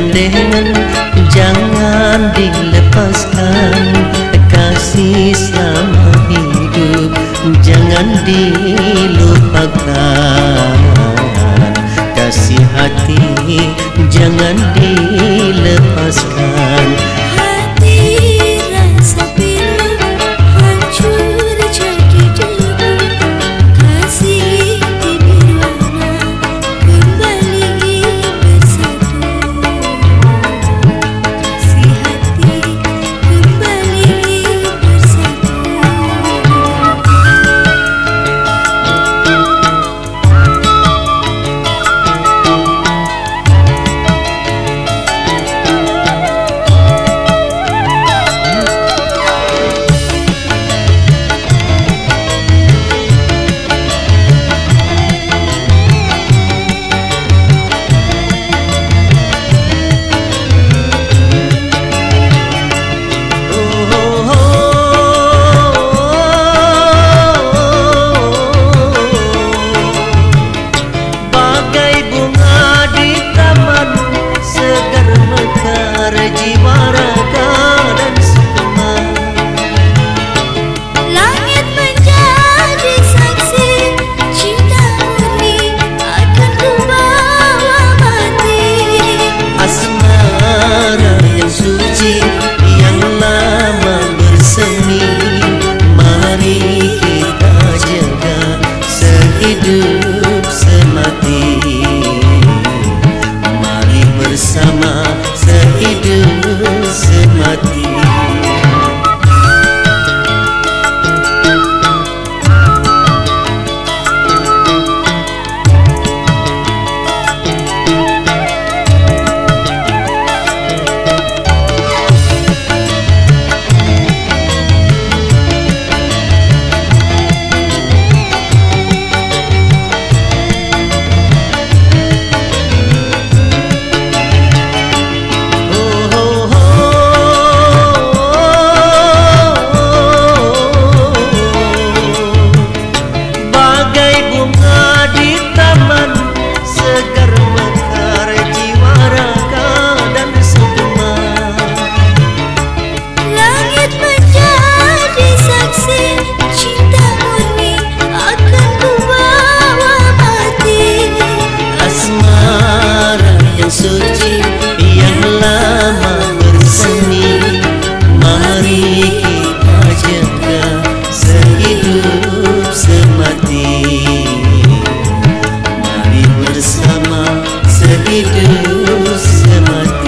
gandengan Jangan dilepaskan Kasih selama hidup. Jangan dilupakan Kasih hati Jangan dilepaskan. Você é mais